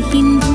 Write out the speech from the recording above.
hindi